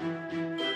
Música